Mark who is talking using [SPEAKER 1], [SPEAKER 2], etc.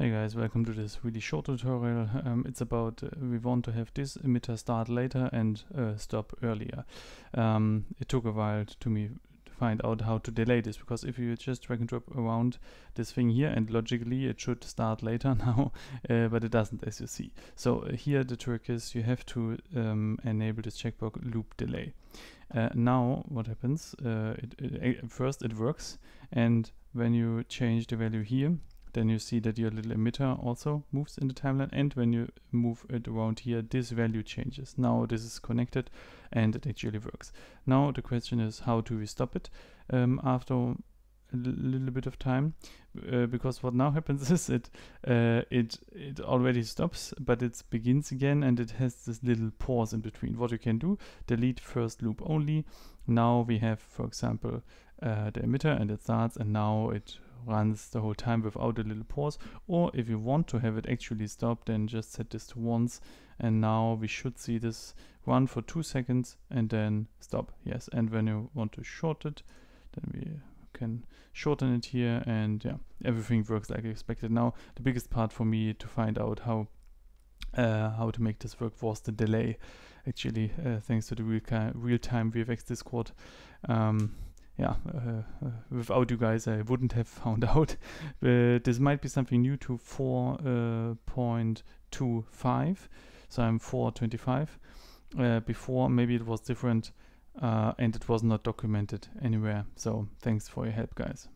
[SPEAKER 1] Hey guys, welcome to this really short tutorial. Um, it's about uh, we want to have this emitter start later and uh, stop earlier. Um, it took a while to me to find out how to delay this because if you just drag and drop around this thing here and logically it should start later now, uh, but it doesn't as you see. So uh, here the trick is you have to um, enable this checkbox loop delay. Uh, now what happens? Uh, it, it, first it works and when you change the value here then you see that your little emitter also moves in the timeline. And when you move it around here this value changes. Now this is connected and it actually works. Now the question is how do we stop it? Um, after a little bit of time uh, because what now happens is it uh, it it already stops but it begins again and it has this little pause in between. What you can do delay first loop only. Now we have for example uh, the emitter and it starts and now it runs the whole time without a little pause or if you want to have it actually stop then just set this to once and now we should see this run for two seconds and then stop. Yes and when you want to short it then we can shorten it here and yeah everything works like expected. Now the biggest part for me to find out how uh, how to make this work was the delay actually uh, thanks to the real, real-time VFX Discord. Um, yeah, uh, uh, without you guys, I wouldn't have found out. But this might be something new to 4.25. Uh, so I'm 425. Uh, before, maybe it was different uh, and it was not documented anywhere. So thanks for your help, guys.